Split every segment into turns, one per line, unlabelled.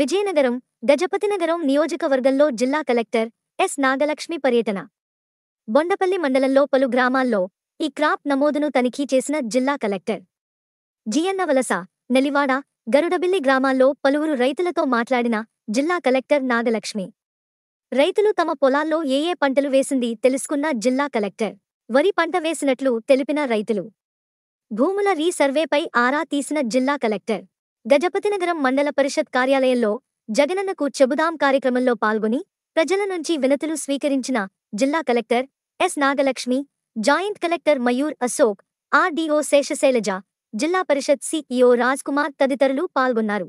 విజయనగరం గజపతినగరం నియోజకవర్గంలో జిల్లా collector S. Nagalakshmi పర్యటన. బొండపల్లి మండలంలో పలు గ్రామాల్లో ఈ క్రాప్ నమోదును తనిఖీ చేసిన జిల్లా కలెక్టర్. జియన్నవలస నెలివాడ గరుడబిల్లి గ్రామాల్లో పలువురు రైతులతో మాట్లాడిన జిల్లా కలెక్టర్ నాగలక్ష్మి. రైతులు తమ పొలాల్లో ఏ ఏ పంటలు వేసింది తెలుసుకున్న జిల్లా కలెక్టర్. వరి పంట వేసినట్లు తెలిపిన రైతులు. భూముల రీసర్వేపై ఆరా తీసిన జిల్లా కలెక్టర్. గజపతినగరం మండల పరిషత్ కార్యాలయంలో జగనన్నకు చెబుదాం కార్యక్రమంలో పాల్గొని ప్రజల నుంచి వినతులు స్వీకరించిన జిల్లా collector S Nagalakshmi joint collector Mayur Ashok RDO Seshasailaja Zilla Parishad CEO Raj Kumar తదితరులు పాల్గొన్నారు.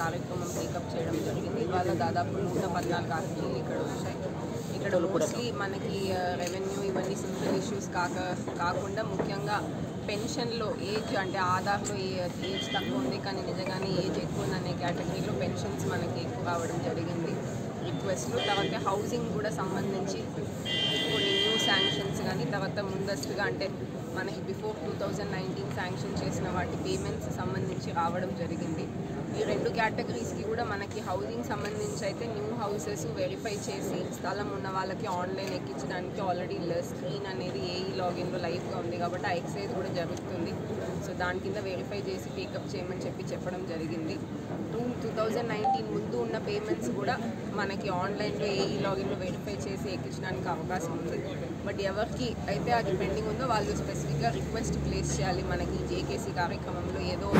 కార్యక్రమం టేకప్ చేయడం జరిగింది. ఇవాళ దాదాపు నూట పద్నాలుగు ఆర్టీలు ఇక్కడ వచ్చాయి. ఇక్కడ మోస్ట్లీ మనకి రెవెన్యూ ఇవన్నీ సింపుల్ ఇష్యూస్ కాక కాకుండా ముఖ్యంగా పెన్షన్లో ఏజ్ అంటే ఆధార్లో ఏజ్ తక్కువ ఉంది కానీ నిజంగానే ఏజ్ ఎక్కువ ఉందనే కేటగిరీలో పెన్షన్స్ మనకి ఎక్కువ రావడం జరిగింది. రిక్వెస్ట్లు తర్వాత హౌసింగ్ కూడా సంబంధించి కొన్ని న్యూ శాంక్షన్స్ కానీ తర్వాత ముందస్తుగా అంటే మనకి before two thousand nineteen sanction చేసిన వాటి పేమెంట్స్ సంబంధించి రావడం జరిగింది. ఈ రెండు కేటగిరీస్కి కూడా మనకి హౌసింగ్ సంబంధించి అయితే న్యూ హౌసెస్ వెరిఫై చేసి స్థలం ఉన్న వాళ్ళకి ఆన్లైన్ ఎక్కించడానికి ఆల్రెడీ స్క్రీన్ అనేది ఏ లాగిన్లో లైవ్గా ఉంది కాబట్టి ఆ ఎక్సైజ్ కూడా జరుగుతుంది. సో దాని కింద వెరిఫై చేసి టేకప్ చేయమని చెప్పి చెప్పడం జరిగింది. టూ టూ థౌజండ్ నైన్టీన్ ముందు ఉన్న పేమెంట్స్ కూడా మనకి ఆన్లైన్లో ఏ లాగిన్లో వెరిఫై చేసి ఎక్కించడానికి అవకాశం ఉంది. బట్ ఎవరికి అయితే అది పెండింగ్ ఉందో వాళ్ళు స్పెసిఫిక్గా రిక్వెస్ట్ ప్లేస్ చేయాలి. మనకి జేకేసీ కార్యక్రమంలో ఏదో